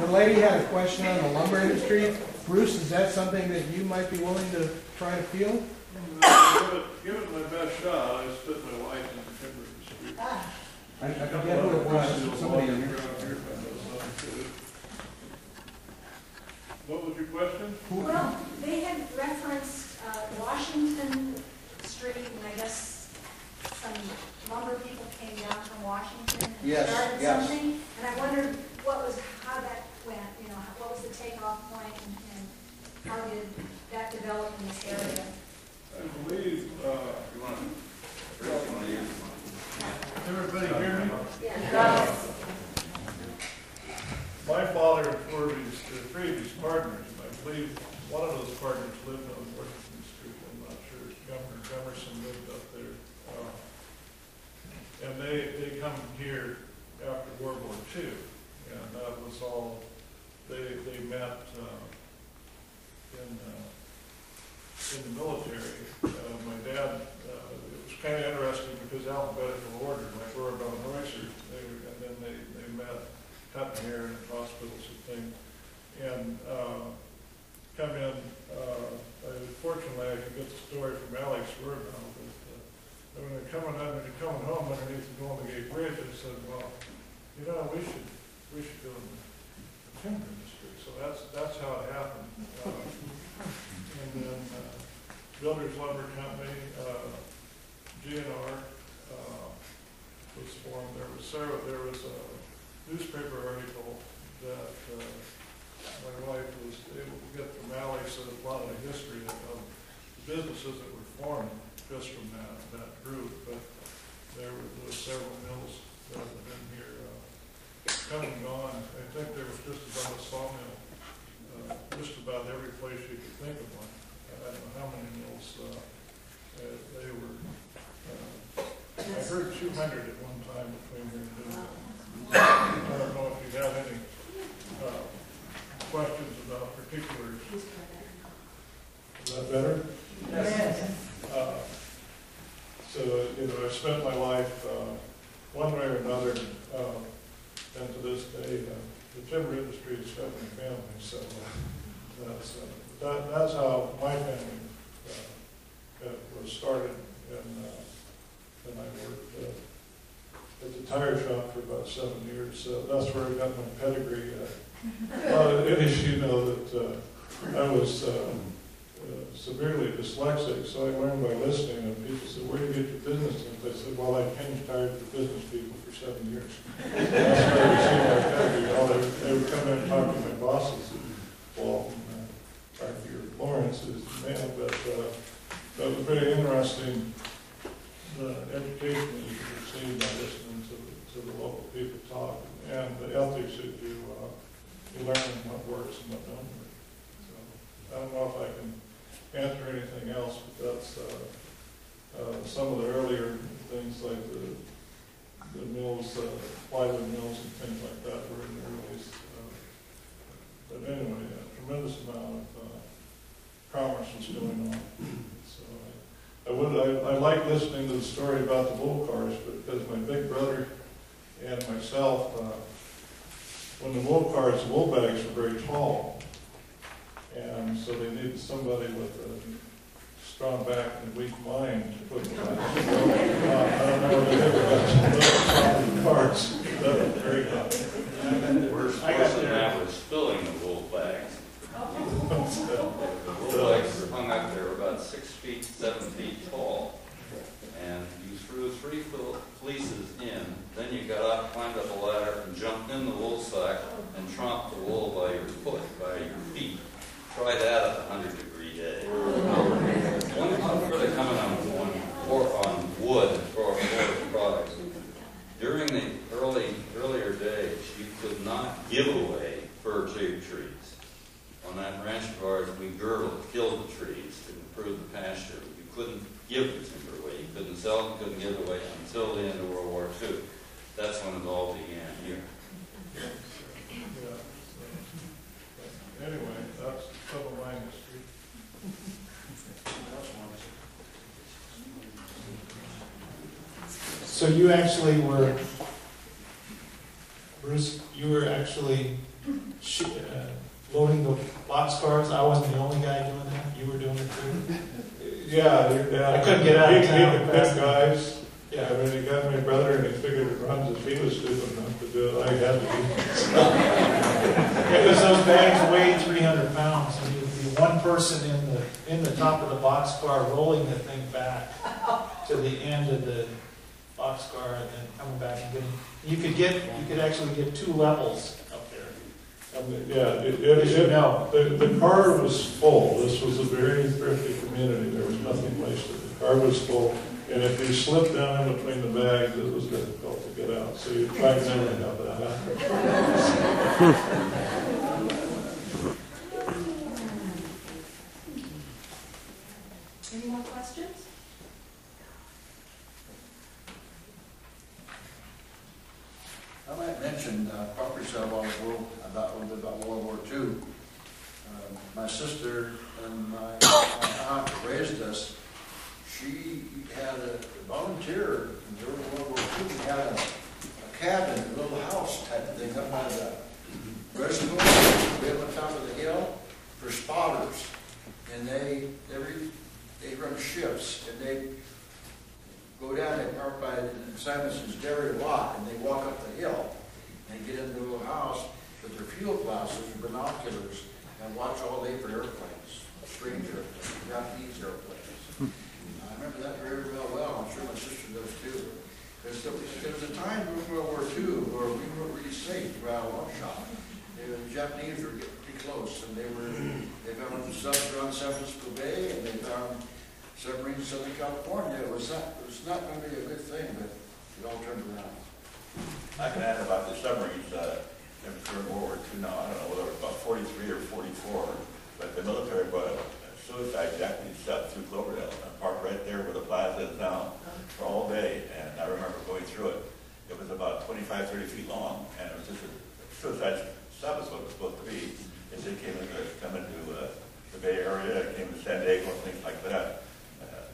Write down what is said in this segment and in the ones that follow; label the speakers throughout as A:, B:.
A: The lady had a question on the lumber industry. Bruce, is that something that you might be willing to try to field?
B: Give it, give it my best shot, I spent my life in the timber industry.
A: I, I forget who it was, somebody in here.
B: What was your question?
C: Well, they had referenced uh, Washington Street, and I guess some lumber people came down from Washington and
A: Yes,
C: started
A: yes.
C: something. And I wondered what was, how that went, you know, how- what was the takeoff point and and how did that develop in this area?
B: I believe, uh,
D: You want to, you want to use one?
B: everybody hear me?
C: Yeah.
B: My father and four of his, uh, three of his partners, and I believe one of those partners lived on Washington Street, I'm not sure, Governor Emerson lived up there. Uh, And they, they come here after World War II, and that was all, they, they met, uh, in, uh, in the military. Uh, my dad, uh, it was kind of interesting because alphabetical order, like we're about Neusser, they, and then they, they met Cotton here in hospitals and things. And, uh, come in, uh, I- fortunately, I could get the story from Alex Werban, but, uh, when they're coming under, they're coming home underneath the Golden Gate Bridge, I said, well, you know, we should, we should go in the timber industry. So that's, that's how it happened. Uh, And then, uh, Builders Lumber Company, uh, GNR, uh, was formed. There was there was a newspaper article that, uh, my wife was able to get from Alex a lot of the history businesses that were formed just from that, that group. But there were, several mills that have been here, uh, come and gone. I think there was just about a sawmill, uh, just about every place you could think of one. I don't know how many mills, uh, uh, they were, uh, I heard two hundred at one time between here and Denver. I don't know if you have any, uh, questions about particulars. Is that better? Uh, So, you know, I've spent my life, uh, one way or another, uh, and to this day, uh, the timber industry is fed my family, so uh, that's, uh, that, that's how my family uh, uh, was started. And, uh, and I worked uh, at the tire shop for about seven years, so that's where I got my pedigree. uh, Well, it is, you know, that uh, I was uh, uh, severely dyslexic, so I learned by listening, and people said, where do you get your business sense? I said, well, I changed tires for business people for seven years. That's where received my. All they, they would come in and talk to my bosses, Walt and uh, Arthur Lawrence is man, but uh, that was very interesting, the education that you could receive by listening to, the- to the local people talk, and the ethics that you, uh, you learn what works and what don't work. So, I don't know if I can answer anything else, but that's, uh, uh, some of the earlier things like the, the mills, uh, plywood mills and things like that were in the earliest. uh, But anyway, a tremendous amount of, uh, commerce was going on. So I, I would, I, I like listening to the story about the wool cars, because my big brother and myself, uh, when the wool cars, the wool bags were very tall. And so they needed somebody with a strong back and weak mind to put them on. Uh, I don't know whether they ever got some little strong parts, that was very good.
D: Worse, worse than that was filling the wool bags. The wool bags hung up there about six feet, seven feet tall. And you threw three fil- fleeces in, then you got up, climbed up a ladder, and jumped in the wool sack and tromped the wool by your foot, by your Try that at a hundred degree day. One, I'm really coming on, on, or on wood for forest products. During the early, earlier days, you could not give away fir shade trees. On that ranch of ours, we girdled, killed the trees to improve the pasture. You couldn't give the timber away, you couldn't sell it, couldn't give it away until the end of World War II. That's when it all began here.
B: Anyway, that's some of my history.
E: So you actually were, Bruce, you were actually sh- uh, loading the boxcars. I wasn't the only guy doing that, you were doing it too.
B: Yeah, yeah.
E: I couldn't get out of
B: He- he-
E: town
B: the
E: fast
B: big guys, I
E: Yeah,
B: mean, he got my brother and he figured it runs if he was stupid enough to do it, I had to be.
E: It was those bags weighed three hundred pounds, and you'd be one person in the, in the top of the boxcar rolling the thing back to the end of the boxcar and then coming back and getting, you could get, you could actually get two levels up there.
B: I mean, Yeah, it, it,
E: As you
B: it-
E: know.
B: the, the car was full, this was a very thrifty community, there was nothing wasted. The car was full, and if you slipped down in between the bags, it was difficult to get out, so you try to never have that happen.
C: Any more questions?
F: I might mention, uh, property sale while we're, about, a little bit about World War II. Um, My sister and my my aunt raised us. She had a volunteer during World War II, we had a a cabin, a little house type of thing up on the reservoir, way on top of the hill for spotters. And they, every, they run shifts and they go down and park by Simonson's Dairy Lot, and they walk up the hill and get in the little house with their field glasses and binoculars and watch all day for airplanes, strange airplanes, Japanese airplanes. Hmm. I remember that very well, well, I'm sure my sister does too. Because there was, there was a time in World War II where we weren't really safe around Long Shot. The Japanese were getting pretty close, and they were, they found subs around San Francisco Bay, and they found submarines in Southern California. It was not, it was not going to be a good thing, but it all turned around.
G: I can add about the submarines, uh, in during World War II now, I don't know whether it was about forty-three or forty-four, but the military brought a suicide Japanese sub through Cloverdale, and parked right there where the plaza is now for all day, and I remember going through it. It was about 25, 30 feet long, and it was just a suicide sub is what it was supposed to be. As they came into, come into, uh, the Bay Area, came to San Diego, and things like that. Uh,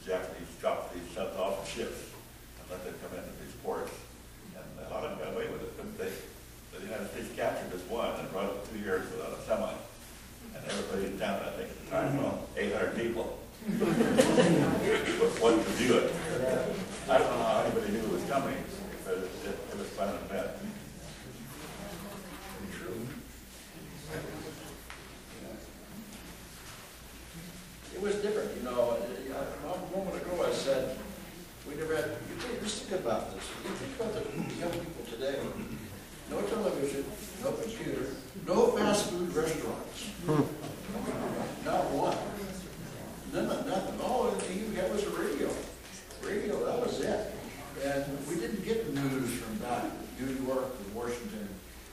G: The Japanese dropped these subs off of ships and let them come into these ports. And a lot of them got away with it, but they, States captured this one and brought it two years without a semi. And everybody in town, I think at the time, well, eight hundred people. But What to do it. I don't know how anybody knew it was coming, but it, it it was fun and event.
F: It was different, you know, uh, a moment ago I said, we never had, you think, just think about this, you think about the young people today, no television, no computer, no fast food restaurants. Not one. None, nothing, all you had was a radio. Radio, that was it. And we didn't get news from back New York and Washington,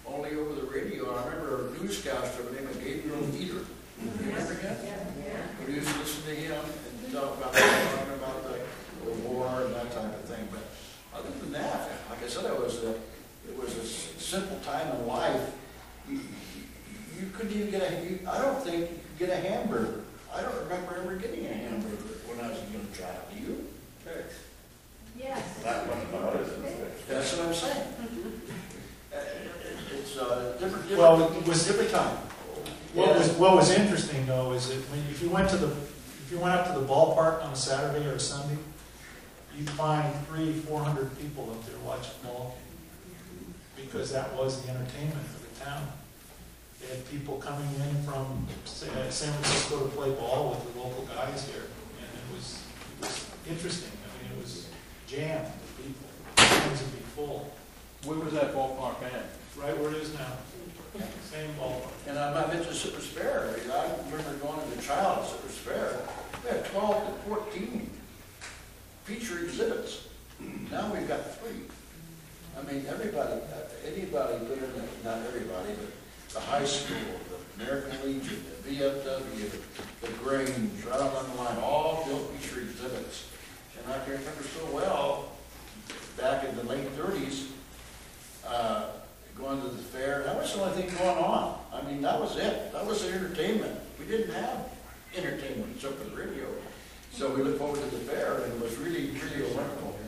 F: only over the radio. I remember a newscaster by the name of Gabriel Heatter. You remember him? We used to listen to him and talk about, talking about the, the war and that type of thing, but other than that, like I said, it was a, it was a s- simple time in life. You, you- you couldn't even get a, you, I don't think you could get a hamburger. I don't remember ever getting a hamburger when I was a young child, do you?
C: Yes.
G: That one, my mother's in the
F: That's what I'm saying. Uh, it- It's a different,
E: Well, it was-
F: different time.
E: What was, what was interesting though is that when, if you went to the, if you went up to the ballpark on a Saturday or a Sunday, you'd find three, four hundred people up there watching ball. Because that was the entertainment for the town. They had people coming in from uh, San Francisco to play ball with the local guys here. And it was, it was interesting. I mean, it was jammed with people. Things would be full.
H: Where was that ballpark at?
E: Right where it is now. Same ballpark.
F: And I'm not mentioning Citrus Fair. I remember going as a child Citrus Fair. We had twelve to fourteen feature exhibits. Now we've got three. I mean, everybody, uh, anybody living, in- not everybody, but the high school, the American Legion, the VFW, the Grange, right on the line, all built feature exhibits. And I can remember so well, back in the late thirties, uh, to the fair, that was the only thing going on. I mean, that was it, that was the entertainment. We didn't have entertainment except for the radio. So we looked forward to the fair, and it was really, really a wonderful,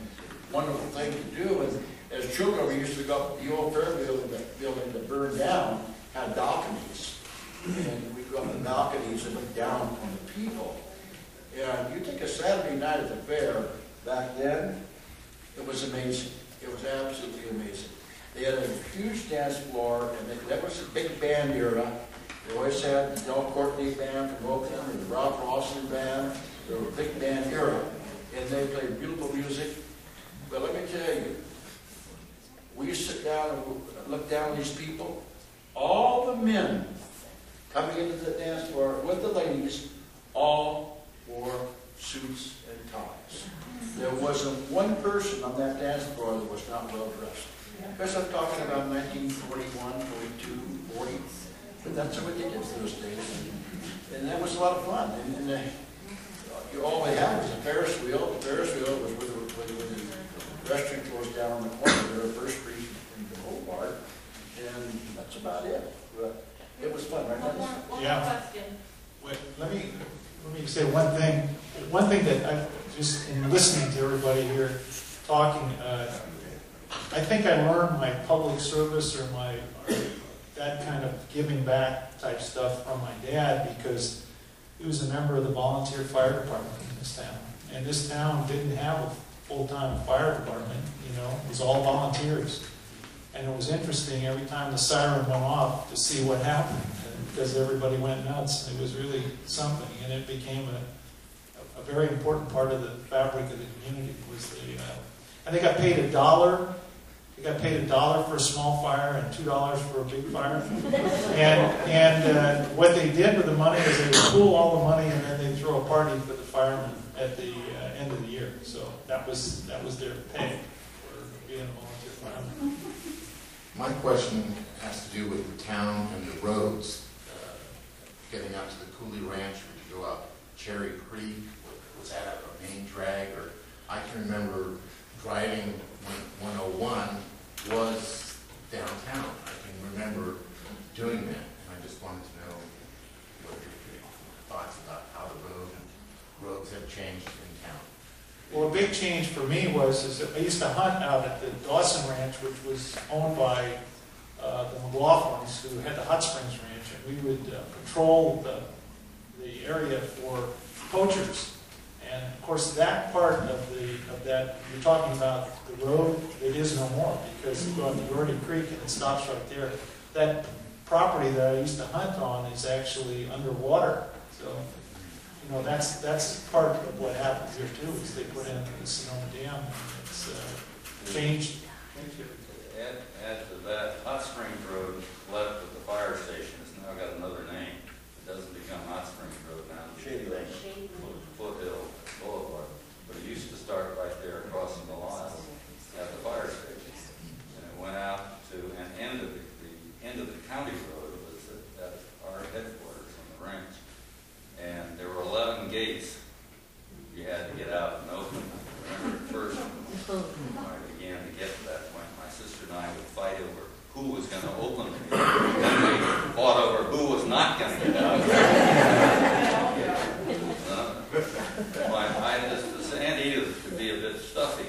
F: wonderful thing to do. And as children, we used to go, up the old fair building, that building that burned down, had balconies. And we'd go up the balconies and look down on the people. And you take a Saturday night at the fair, back then, it was amazing. It was absolutely amazing. They had a huge dance floor, and they- that was a big band era. They always had the Del Courtney Band from Oakland, and the Ralph Lawson Band. They were a big band era, and they played beautiful music. But let me tell you, we sit down and look down at these people. All the men coming into the dance floor with the ladies, all wore suits and ties. There wasn't one person on that dance floor that was not well dressed. Because I'm talking about 1941, 42, 40, but that's what they did those days. And that was a lot of fun. And, and they, you, all they had was a Ferris wheel. The Ferris wheel was with, the- with, the- with the restaurant closed down on the corner there, First Street and the whole bar. And that's about it. But it was fun, right?
I: One more,
F: Dennis?
I: one more
E: Yeah.
I: question.
E: Wait, let me, let me say one thing. One thing that I, just in listening to everybody here talking, uh, I think I learned my public service or my, that kind of giving back type stuff from my dad because he was a member of the volunteer fire department in this town. And this town didn't have a full-time fire department, you know, it was all volunteers. And it was interesting every time the siren went off to see what happened, because everybody went nuts. It was really something, and it became a, a very important part of the fabric of the community. Was the, uh, I think I paid a dollar. Think I paid a dollar for a small fire and two dollars for a big fire. And and uh, what they did with the money is they would pool all the money, and then they'd throw a party for the firemen at the uh, end of the year. So that was that was their pay for being a volunteer fireman.
J: My question has to do with the town and the roads. Uh, Getting out to the Cooley Ranch, would you go out Cherry Creek? Was that a main drag? Or, I can remember driving 101 was downtown. I can remember doing that, and I just wanted to know what your thoughts about how the road and roads have changed in town.
E: Well, a big change for me was, is that I used to hunt out at the Dawson Ranch, which was owned by uh, the McLaughlins, who had the Hot Springs Ranch, and we would uh, patrol the, the area for poachers. And of course, that part of the, of that, you're talking about the road, it is no more, because you go up to Doherty Creek and it stops right there. That property that I used to hunt on is actually underwater, so you know, that's, that's part of what happened here too, is they put in the Sonoma Dam, and it's, uh, changed.
D: Add, add to that, Hot Springs Road left at the fire station, it's now got another name. It doesn't become Hot Springs Road now. it
G: Shady Lane.
D: Foot- Foothill Boulevard, but it used to start right there crossing the line at the fire station. And it went out to, an end of the, the end of the county road was at, at our headquarters on the ranch. And there were eleven gates you had to get out and open. I remember at first, when I began to get to that point, my sister and I would fight over who was gonna open the gate. Then we fought over who was not gonna get out. Uh, My, I just, the San Edith could be a bit stuffy.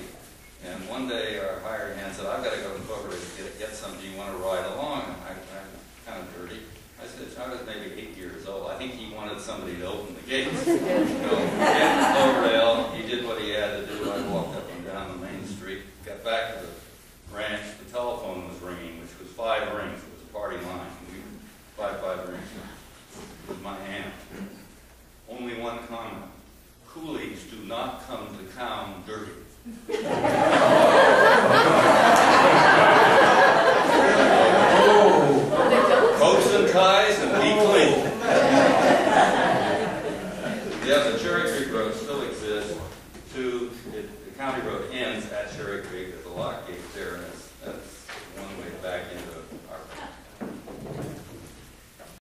D: And one day our hired hand said, I've gotta go to Clover to get, get some, do you wanna ride along? And I, I'm kind of dirty. I said, I was maybe eight years old. I think he wanted somebody to open the gates. You know, get to Cloverdale, he did what he had to do. I walked up and down the main street, got back to the ranch, the telephone was ringing, which was five rings. It was a party line. We, five, five rings. It was my aunt. Only one Coolies do not come to town dirty.